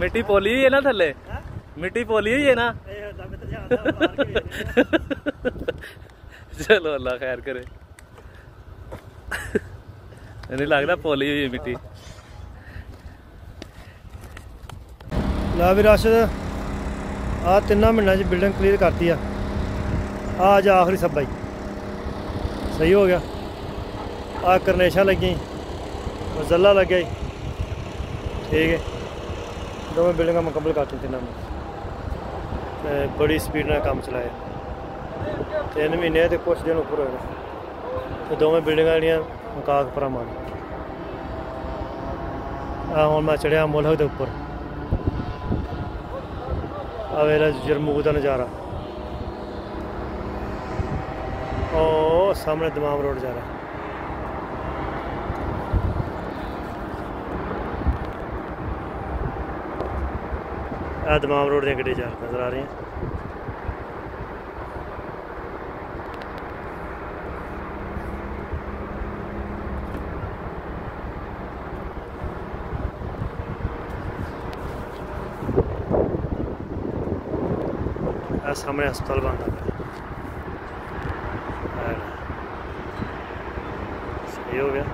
ਮਿੱਟੀ ਪੋਲੀ ਹੋਈ ਹੈ ਨਾ ਥੱਲੇ ਹੈਂ? ਮਿੱਟੀ ਪੋਲੀ ਹੋਈ ਹੈ ਨਾ ਇਹ ਹੁੰਦਾ ਮੈਂ ਤਾਂ ਧਿਆਨ ਨਾਲ ਮਾਰ ਕੇ ਵੇਖ ਚਲੋ ਅੱਲਾ ਖੈਰ ਕਰੇ ਨਹੀਂ ਲੱਗਦਾ ਪੋਲੀ ਹੋਈ ਹੈ ਮਿੱਟੀ ਲਾ ਵੀ ਰਾਸ਼ਦ ਆ ਤਿੰਨਾਂ ਮਹੀਨਿਆਂ 'ਚ ਬਿਲਡਿੰਗ ਕਲੀਅਰ ਕਰਤੀ ਆ ਆ ਅੱਜ ਆਖਰੀ ਸੱਬਾ ਹੀ ਸਹੀ ਹੋ ਗਿਆ ਆ ਕਰਨੇਸ਼ਾ ਲੱਗੀ ਮਜ਼ੱਲਾ ਲੱਗਿਆ ਜੀ ਠੀਕ ਹੈ ਦੋਵੇਂ ਬਿਲਡਿੰਗਾਂ ਮੁਕੰਮਲ ਕਰ ਦਿੱਤੀਆਂ ਨੇ। ਬੜੀ ਸਪੀਡ ਨਾਲ ਕੰਮ ਚਲਾਇਆ। ਤਿੰਨ ਮਹੀਨੇ ਤੇ ਕੁਛ ਦਿਨ ਉੱਪਰ ਹੋਏ। ਤੇ ਦੋਵੇਂ ਬਿਲਡਿੰਗਾਂ ਜਿਹੜੀਆਂ ਮੁਕਾਕ ਪਰਾਮਾਨ ਆ ਹੁਣ ਮੈਂ ਚੜਿਆ ਮੁਲਕ ਦੇ ਉੱਪਰ। ਆ ਵੇਲਾ ਜਰਮੂਗ ਦਾ ਨਜ਼ਾਰਾ। ਉਹ ਸਾਹਮਣੇ ਦਮਾਮ ਰੋਡ ਜਾ ਰਿਹਾ। ਆ ਦਮਾਮ ਰੋਡ ਦੀਆਂ ਗੱਡੀਆਂ ਜਾ ਰਹੀਆਂ ਨਜ਼ਰ ਆ ਰਹੀਆਂ ਆ ਸਾਹਮਣੇ ਹਸਪਤਾਲ ਬਣਦਾ ਪਿਆ ਹੈ। ਸਹੀ ਹੋ ਗਿਆ